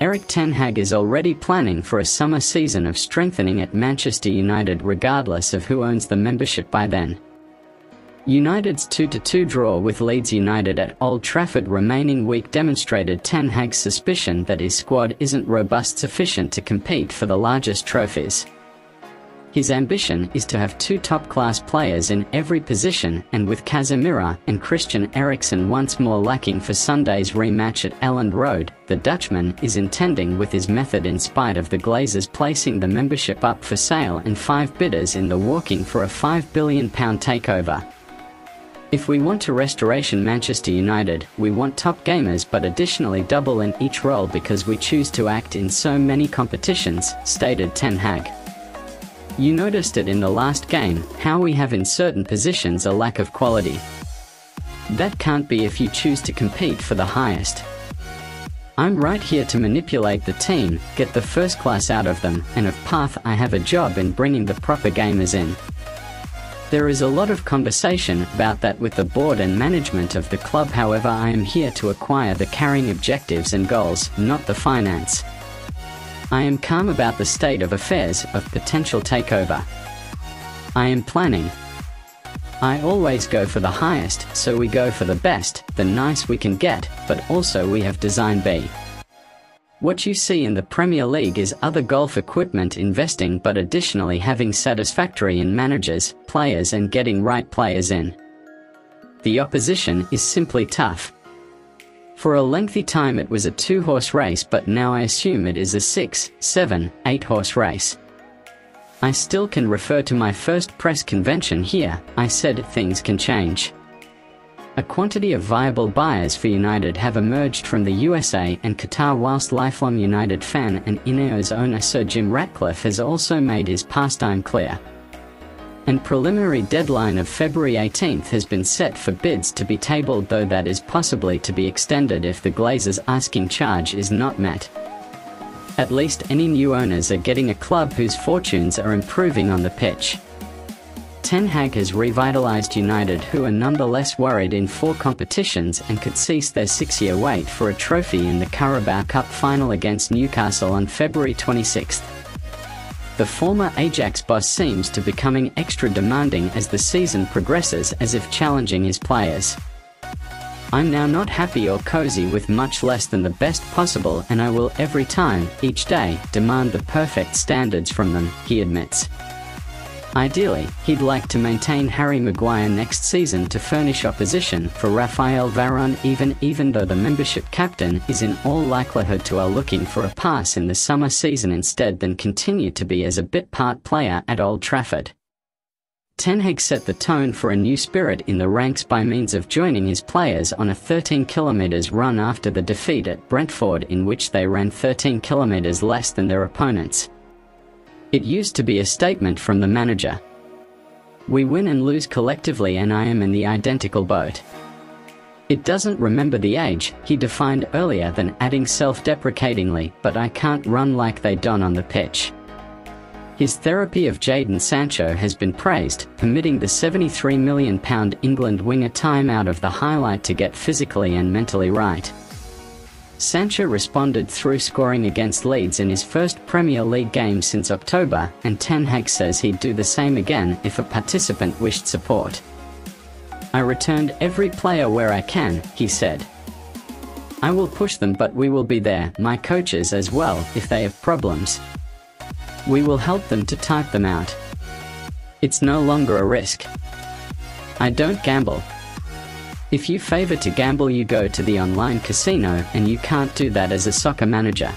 Erik Ten Hag is already planning for a summer season of strengthening at Manchester United regardless of who owns the membership by then. United's 2-2 draw with Leeds United at Old Trafford remaining week demonstrated Ten Hag's suspicion that his squad isn't robust sufficient to compete for the largest trophies. His ambition is to have two top-class players in every position and with Casemiro and Christian Eriksen once more lacking for Sunday's rematch at Elland Road, the Dutchman is intending with his method in spite of the Glazers placing the membership up for sale and five bidders in the walking for a £5 billion takeover. If we want to restoration Manchester United, we want top gamers but additionally double in each role because we choose to act in so many competitions, stated Ten Hag. You noticed it in the last game, how we have in certain positions a lack of quality. That can't be if you choose to compete for the highest. I'm right here to manipulate the team, get the first class out of them, and if path I have a job in bringing the proper gamers in. There is a lot of conversation about that with the board and management of the club however I am here to acquire the carrying objectives and goals, not the finance. I am calm about the state of affairs of potential takeover. I am planning. I always go for the highest, so we go for the best, the nice we can get, but also we have design B. What you see in the Premier League is other golf equipment investing but additionally having satisfactory in managers, players and getting right players in. The opposition is simply tough, for a lengthy time it was a two-horse race but now I assume it is a six, seven, eight-horse race. I still can refer to my first press convention here, I said things can change. A quantity of viable buyers for United have emerged from the USA and Qatar whilst lifelong United fan and Ineos owner Sir Jim Ratcliffe has also made his pastime clear and preliminary deadline of February 18th has been set for bids to be tabled though that is possibly to be extended if the Glazers asking charge is not met. At least any new owners are getting a club whose fortunes are improving on the pitch. Ten Hag has revitalised United who are nonetheless worried in four competitions and could cease their six-year wait for a trophy in the Carabao Cup final against Newcastle on February 26. The former Ajax boss seems to be becoming extra demanding as the season progresses as if challenging his players. I'm now not happy or cozy with much less than the best possible and I will every time, each day, demand the perfect standards from them, he admits. Ideally, he'd like to maintain Harry Maguire next season to furnish opposition for Raphael Varane even even though the membership captain is in all likelihood to are looking for a pass in the summer season instead than continue to be as a bit part player at Old Trafford. Ten Hag set the tone for a new spirit in the ranks by means of joining his players on a 13 kilometers run after the defeat at Brentford in which they ran 13 kilometers less than their opponents. It used to be a statement from the manager. We win and lose collectively and I am in the identical boat. It doesn't remember the age, he defined earlier than adding self-deprecatingly, but I can't run like they done on the pitch. His therapy of Jadon Sancho has been praised, permitting the £73 million England winger time out of the highlight to get physically and mentally right. Sancho responded through scoring against Leeds in his first Premier League game since October, and Ten Hag says he'd do the same again if a participant wished support. I returned every player where I can, he said. I will push them but we will be there, my coaches as well, if they have problems. We will help them to type them out. It's no longer a risk. I don't gamble, if you favor to gamble you go to the online casino and you can't do that as a soccer manager.